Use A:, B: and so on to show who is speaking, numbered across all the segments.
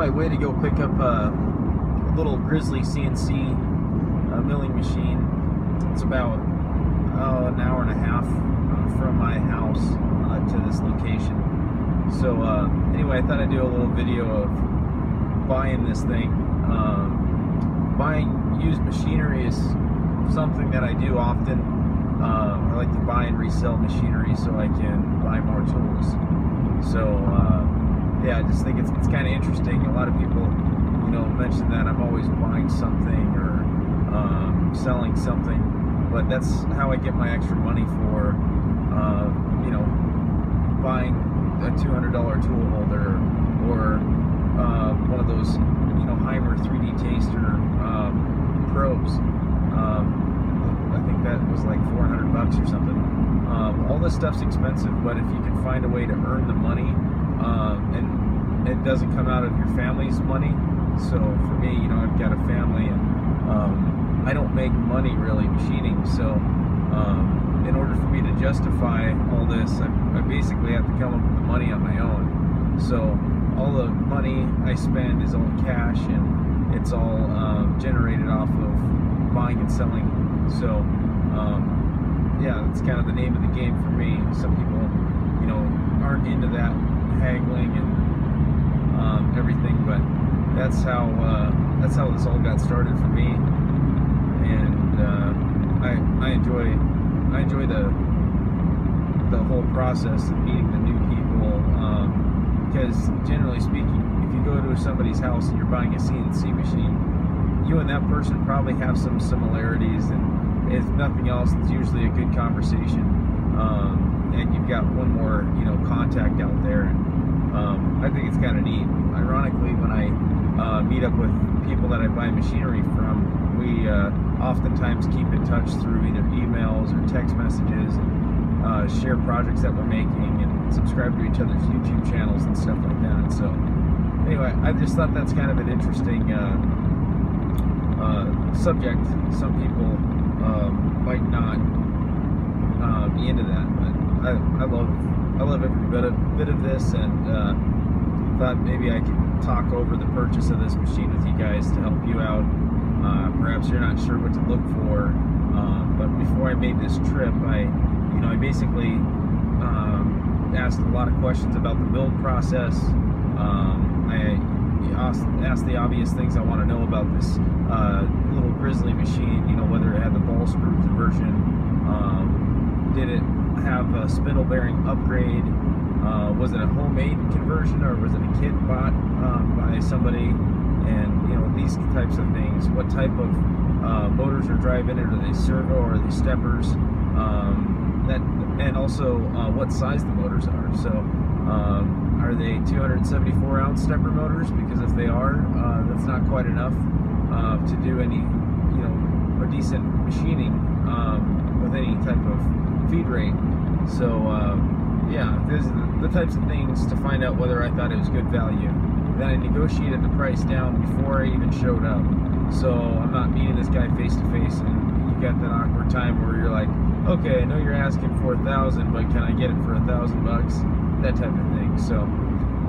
A: my way to go pick up a, little Grizzly CNC uh, milling machine. It's about uh, an hour and a half uh, from my house uh, to this location. So uh, anyway, I thought I'd do a little video of buying this thing. Um, buying used machinery is something that I do often. Uh, I like to buy and resell machinery so I can buy more tools. So yeah, I just think it's, it's kind of interesting. A lot of people, you know, mention that I'm always buying something or um, selling something, but that's how I get my extra money for, uh, you know, buying a $200 tool holder or uh, one of those, you know, Haimer 3D Taster um, probes. Um, I think that was like 400 bucks or something. Um, all this stuff's expensive, but if you can find a way to earn the money, um, and it doesn't come out of your family's money. So for me, you know, I've got a family, and um, I don't make money really machining. So um, in order for me to justify all this, I, I basically have to come up with the money on my own. So all the money I spend is all cash, and it's all um, generated off of buying and selling. So um, yeah, that's kind of the name of the game for me. Some people, you know, aren't into that haggling and um, everything, but that's how uh, that's how this all got started for me, and uh, I I enjoy I enjoy the the whole process of meeting the new people um, because generally speaking, if you go to somebody's house and you're buying a CNC machine, you and that person probably have some similarities, and if nothing else, it's usually a good conversation. Um, and you've got one more, you know, contact out there. I think it's kind of neat. Ironically, when I uh, meet up with people that I buy machinery from, we uh, oftentimes keep in touch through either emails or text messages, and uh, share projects that we're making, and subscribe to each other's YouTube channels and stuff like that. So, anyway, I just thought that's kind of an interesting uh, uh, subject. Some people um, might not uh, be into that, but I, I love I love every bit of bit of this, and thought maybe I could talk over the purchase of this machine with you guys to help you out. Uh, perhaps you're not sure what to look for, um, but before I made this trip, I you know I basically um, asked a lot of questions about the build process. Um, I asked, asked, the obvious things I want to know about this uh, little Grizzly machine. You know whether it had the ball screw conversion. Um, did it have a spindle bearing upgrade? Uh, was it a homemade conversion or was it a kit bought um, by somebody? And you know these types of things. What type of uh, motors are driving it? Are they servo or are they steppers? Um, that and also uh, what size the motors are. So um, are they 274 ounce stepper motors? Because if they are, uh, that's not quite enough uh, to do any you know a decent machining um, with any type of feed rate. So um, yeah, these are the, types of things to find out whether I thought it was good value. Then I negotiated the price down before I even showed up. So I'm not meeting this guy face to face, and you got that awkward time where you're like, okay, I know you're asking for a thousand, but can I get it for a thousand bucks? That type of thing. So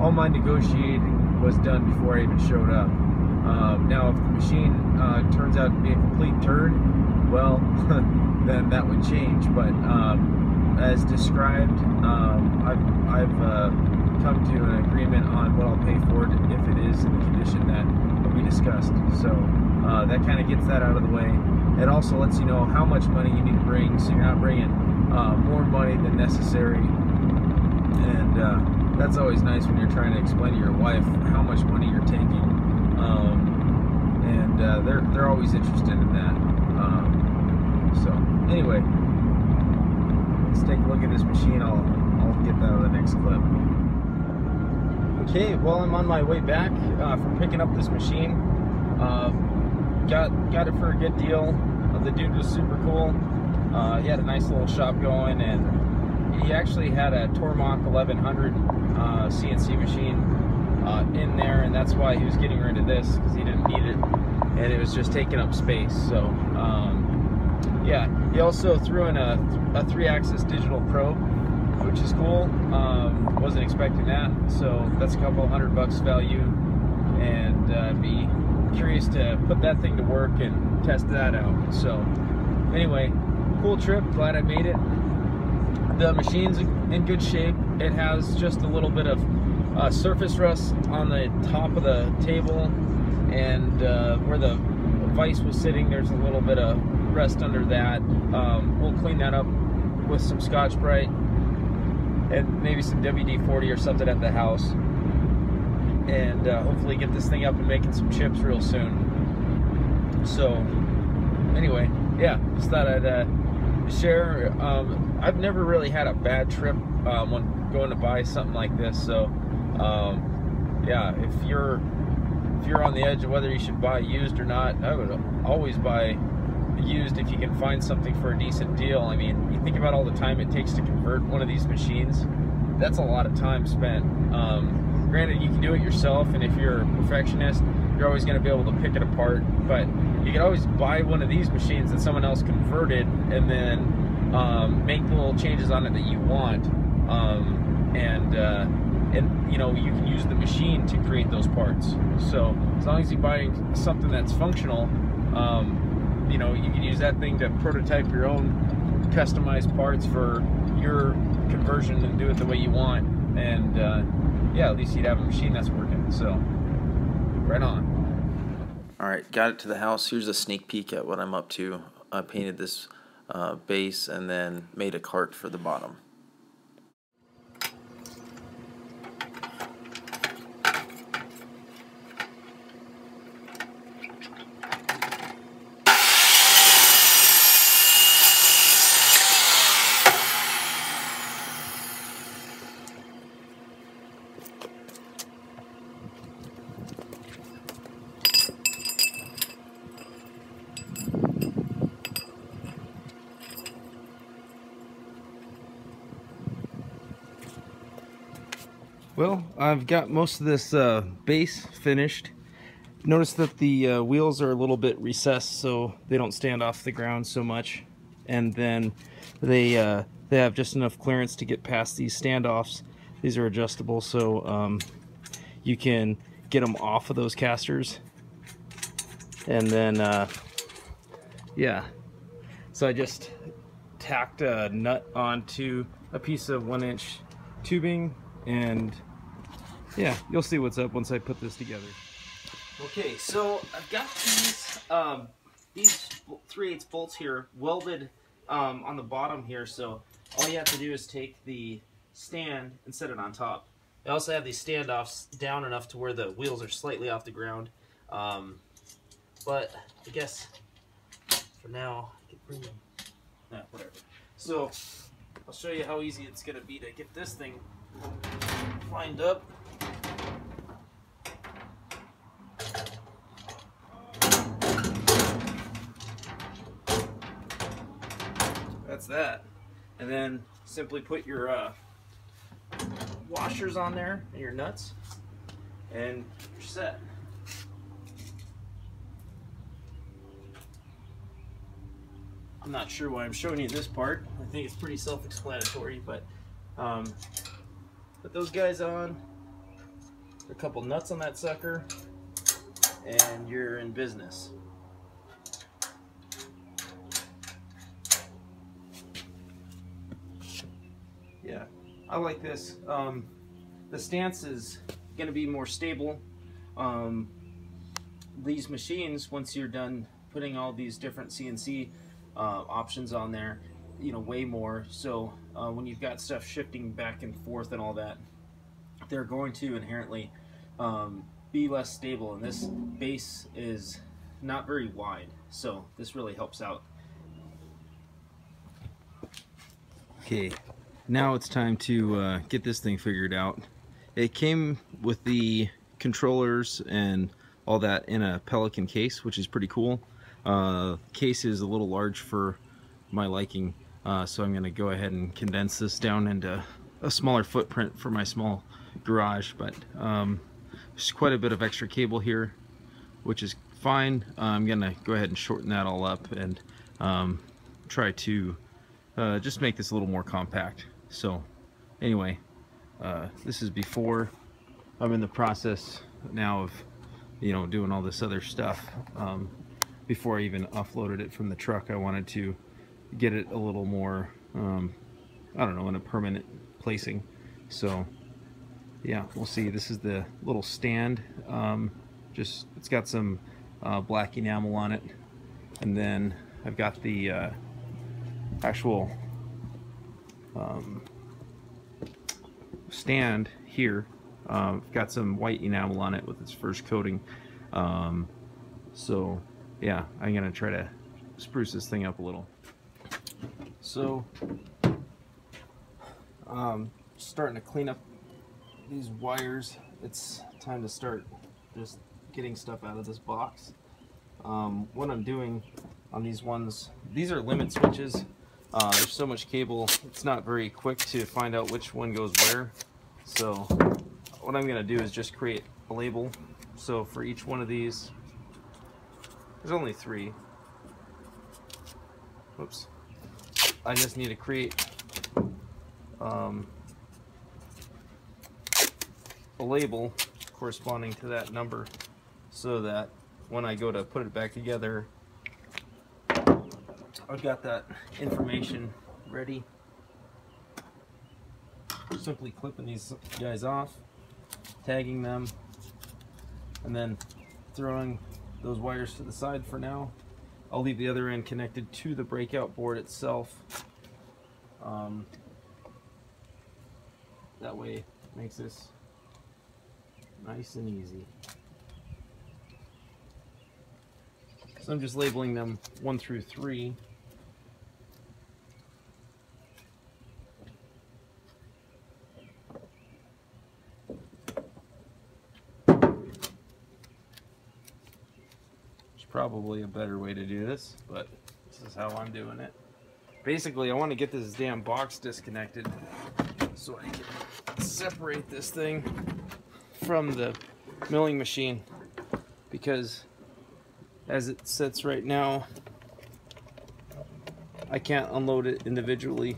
A: all my negotiating was done before I even showed up. Um, now, if the machine uh, turns out to be a complete turd, well, then that would change. But um, as described, um, I've, I've uh, come to an agreement on what I'll pay for it if it is in the condition that we discussed. So uh, that kind of gets that out of the way. It also lets you know how much money you need to bring, so you're not bringing uh, more money than necessary. And uh, that's always nice when you're trying to explain to your wife how much money you're taking. Um, and uh, they're they're always interested in that. Um, so anyway, let's take a look at this machine. I'll I'll get that on the next clip. Okay, well I'm on my way back uh, from picking up this machine. Uh, got got it for a good deal. Uh, the dude was super cool. Uh, he had a nice little shop going, and he actually had a Tormach 1100 CNC machine uh, in there, and that's why he was getting rid of this because he didn't need it, and it was just taking up space. So. Um, yeah, he also threw in a, a three-axis digital probe which is cool. Um, wasn't expecting that, so that's a couple hundred bucks value. and uh, be curious to put that thing to work and test that out. So anyway, cool trip. Glad I made it. The machine's in good shape. It has just a little bit of uh, surface rust on the top of the table and uh, where the vise was sitting there's a little bit of rust under that. Um, we'll clean that up with some Scotch-Brite and maybe some WD-40 or something at the house. And uh, hopefully get this thing up and making some chips real soon. So anyway yeah just thought I'd uh, share. Um, I've never really had a bad trip um, when going to buy something like this. So um, yeah if you're if you're on the edge of whether you should buy used or not I would always buy used if you can find something for a decent deal. I mean you think about all the time it takes to convert one of these machines. That's a lot of time spent. Um, granted you can do it yourself and if you're a perfectionist you're always going to be able to pick it apart but you can always buy one of these machines that someone else converted and then um, make the little changes on it that you want. Um, and uh, and you know you can use the machine to create those parts. So as long as you buy something that's functional um, you know you can use that thing to prototype your own customized parts for your conversion and do it the way you want. And uh, yeah at least you'd have a machine that's working. So right on.
B: All right got it to the house. Here's a sneak peek at what I'm up to. I painted this uh, base and then made a cart for the bottom
A: Well, I've got most of this uh, base finished. Notice that the uh, wheels are a little bit recessed so they don't stand off the ground so much. And then they, uh, they have just enough clearance to get past these standoffs. These are adjustable so um, you can get them off of those casters. And then, uh, yeah. So I just tacked a nut onto a piece of one inch tubing and yeah, you'll see what's up once I put this together. Okay, so I've got these um, these 3 8 bolts here welded um, on the bottom here, so all you have to do is take the stand and set it on top. I also have these standoffs down enough to where the wheels are slightly off the ground, um, but I guess for now, I can bring them, nah, whatever. So I'll show you how easy it's going to be to get this thing lined up. That's that. And then simply put your uh, washers on there and your nuts and you're set. I'm not sure why I'm showing you this part. I think it's pretty self-explanatory, but um, put those guys on, a couple nuts on that sucker, and you're in business. Yeah, I like this. Um, the stance is going to be more stable. Um, these machines, once you're done putting all these different CNC uh, options on there, you know, way more. So uh, when you've got stuff shifting back and forth and all that, they're going to inherently um, be less stable. And this base is not very wide, so this really helps out. Okay, now it's time to uh, get this thing figured out. It came with the controllers and all that in a Pelican case, which is pretty cool. Uh, case is a little large for my liking, uh, so I'm going to go ahead and condense this down into a smaller footprint for my small garage. But um, there's quite a bit of extra cable here, which is fine. I'm going to go ahead and shorten that all up and um, try to uh, just make this a little more compact. So anyway, uh, this is before I'm in the process now of you know, doing all this other stuff. Um, before I even offloaded it from the truck, I wanted to get it a little more, um, I don't know, in a permanent placing. So, yeah, we'll see. This is the little stand. Um, just, it's got some uh, black enamel on it. And then I've got the uh, actual um, stand here. Uh, got some white enamel on it with its first coating. Um, so yeah, I'm gonna try to spruce this thing up a little. So, um, starting to clean up these wires. It's time to start just getting stuff out of this box. Um, what I'm doing on these ones, these are limit switches. Uh, there's so much cable, it's not very quick to find out which one goes where. So what I'm gonna do is just create a label. So for each one of these, there's only three. Oops. I just need to create um, a label corresponding to that number so that when I go to put it back together, I've got that information ready. Simply clipping these guys off, tagging them, and then throwing those wires to the side for now. I'll leave the other end connected to the breakout board itself. Um, that way makes this nice and easy. So I'm just labeling them one through three. Probably a better way to do this, but this is how I'm doing it. Basically, I want to get this damn box disconnected so I can separate this thing from the milling machine because as it sits right now, I can't unload it individually.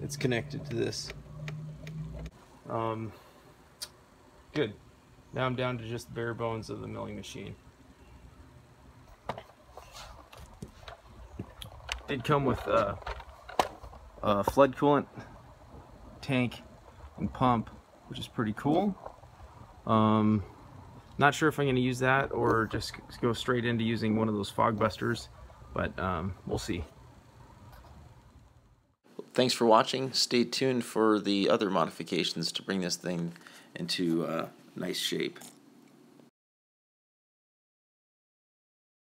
A: It's connected to this. Um, good. Now I'm down to just bare bones of the milling machine. Did come with a, a flood coolant tank and pump, which is pretty cool. Um, not sure if I'm going to use that or just go straight into using one of those fog busters, but um, we'll see.
B: Thanks for watching. Stay tuned for the other modifications to bring this thing into uh, nice shape.